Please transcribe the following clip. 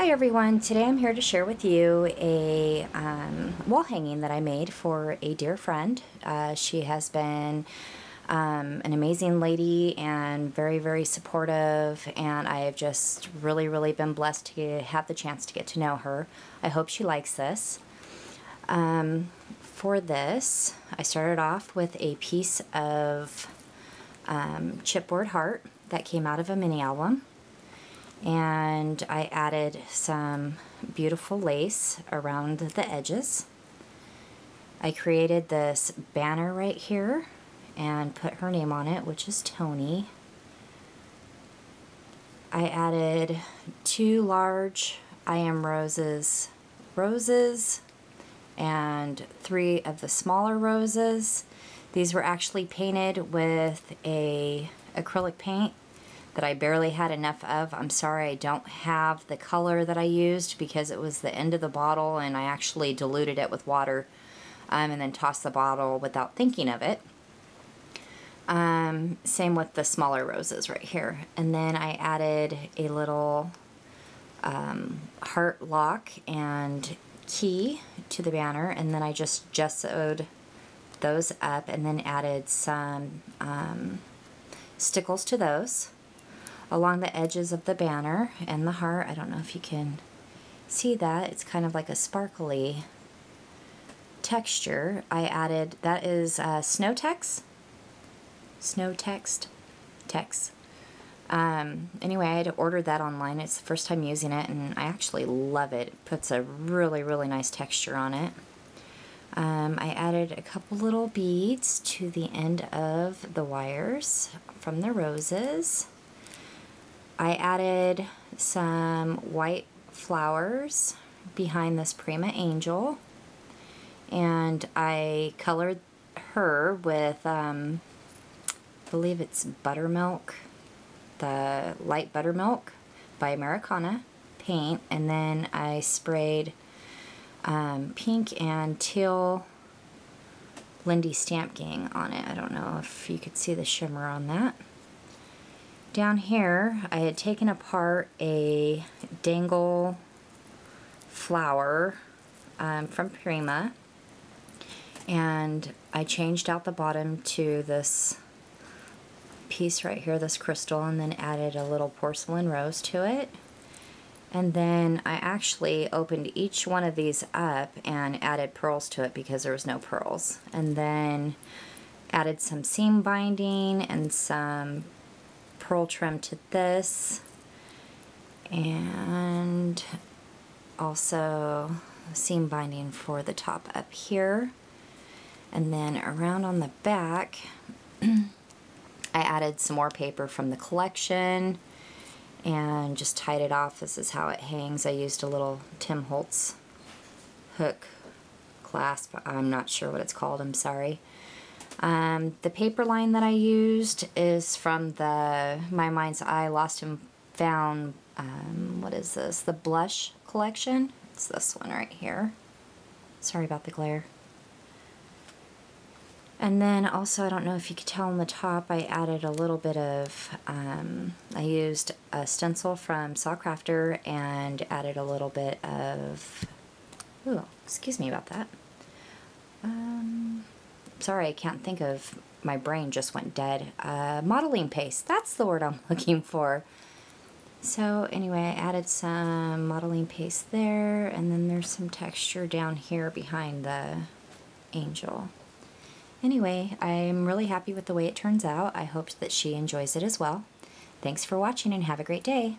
Hi everyone, today I'm here to share with you a um, wall hanging that I made for a dear friend. Uh, she has been um, an amazing lady and very, very supportive and I have just really, really been blessed to have the chance to get to know her. I hope she likes this. Um, for this, I started off with a piece of um, chipboard heart that came out of a mini album and I added some beautiful lace around the edges. I created this banner right here and put her name on it, which is Tony. I added two large I Am Roses roses and three of the smaller roses. These were actually painted with a acrylic paint that I barely had enough of. I'm sorry I don't have the color that I used because it was the end of the bottle and I actually diluted it with water um, and then tossed the bottle without thinking of it. Um, same with the smaller roses right here. And then I added a little um, heart lock and key to the banner and then I just gessoed those up and then added some um, stickles to those along the edges of the banner and the heart. I don't know if you can see that. It's kind of like a sparkly texture. I added, that is uh, Snow Tex. Snow Tex. Text. Um, anyway, I had ordered that online. It's the first time using it, and I actually love it. It puts a really, really nice texture on it. Um, I added a couple little beads to the end of the wires from the roses. I added some white flowers behind this Prima Angel and I colored her with, um, I believe it's buttermilk, the light buttermilk by Americana paint and then I sprayed um, pink and teal Lindy Stamp Gang on it. I don't know if you could see the shimmer on that. Down here, I had taken apart a dangle flower um, from Prima and I changed out the bottom to this piece right here, this crystal, and then added a little porcelain rose to it. And then I actually opened each one of these up and added pearls to it because there was no pearls. And then added some seam binding and some pearl trim to this and also seam binding for the top up here and then around on the back I added some more paper from the collection and just tied it off. This is how it hangs. I used a little Tim Holtz hook clasp. I'm not sure what it's called. I'm sorry. Um, the paper line that I used is from the My Mind's Eye Lost and Found, um, what is this, the Blush collection. It's this one right here. Sorry about the glare. And then also, I don't know if you could tell on the top, I added a little bit of, um, I used a stencil from Sawcrafter and added a little bit of, oh, excuse me about that. Um, sorry, I can't think of, my brain just went dead. Uh, modeling paste, that's the word I'm looking for. So anyway, I added some modeling paste there, and then there's some texture down here behind the angel. Anyway, I'm really happy with the way it turns out. I hope that she enjoys it as well. Thanks for watching and have a great day.